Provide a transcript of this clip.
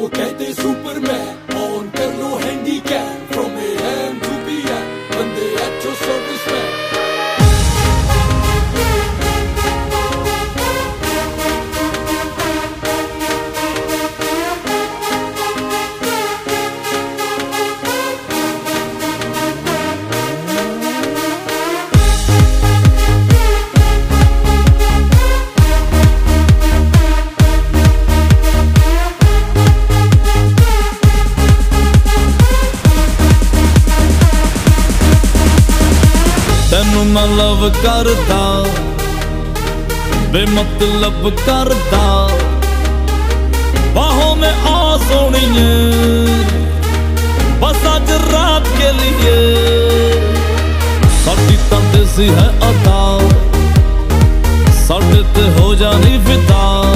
वो कहते Superman on कर लो हैंडी कैम फ्रॉम ਤੈਨੂੰ ਮੈਂ ਲਵ ਕਰਦਾ। ਬੇਮਤਲਬ ਕਰਦਾ। ਬਾਹੋਂ ਮੈਂ ਆ ਸੋਣੀਏ ਬਸ ਅੱਜ ਰਾਤ ਕੇ ਲਈ ਸਾਡੀ ਤਾਂ ਹੈ ਅਦਾ। ਸਾਡੇ ਤੇ ਹੋ ਜਾਣੀ ਫਿਦਾ